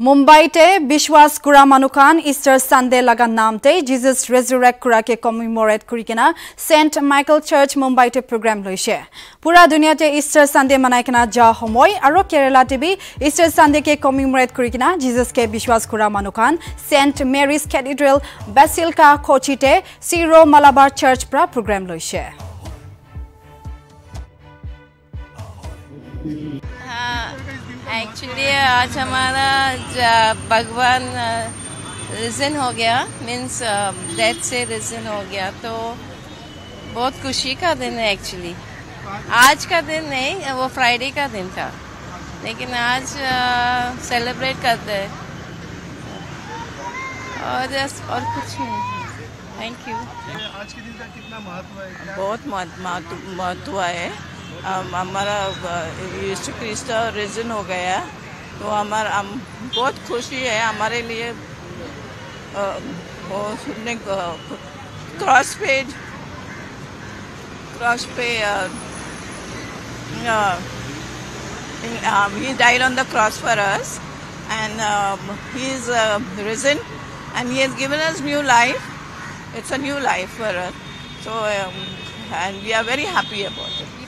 মুম্বাইতে বিশ্বাস কৰা মানুহখান ইষ্টাৰ ছানডে লগা নামতে জিজাছ ৰেজুৰেক্ট কৰাকে কমিমৰেট কৰি কিনা চেণ্ট মাইকেল চাৰ্চ মুম্বাইতে প্ৰগ্ৰাম লৈছে। পুৰা দুনিয়াতে ইষ্টাৰ ছানডে মানাই কিনা যা সময় আৰু কেৰেলা টিভি ইষ্টাৰ ছানডেকে কমিমৰেট কৰি কিনা জিজাছকে বিশ্বাস কৰা মানুহখান চেণ্ট মেৰিজ কেথিড্ৰেল বেচিলকা কোচিতে চিৰ' মালাবাৰ চাৰ্চ পৰা প্ৰগ্ৰাম লৈছে। एक्चुअली आज हमारा भगवान रिजन हो गया मीन्स डेथ से रिजन हो गया तो बहुत खुशी का दिन है एक्चुअली आज का दिन नहीं वो फ्राइडे का दिन था. लेकिन आज सेलिब्रेट करते हैं. और और कुछ नहीं. थैंक यू आज के दिन का कितना महत्व है? बहुत महत्व महत्व है. हमारा यीशु ख्रीस्त रिजन हो गया तो हमारा, हम बहुत खुशी है हमारे लिए क्रॉस पे क्रॉस पे he died on the cross for us and he is risen and he has given us new life it's a new life for us so and we are very happy about it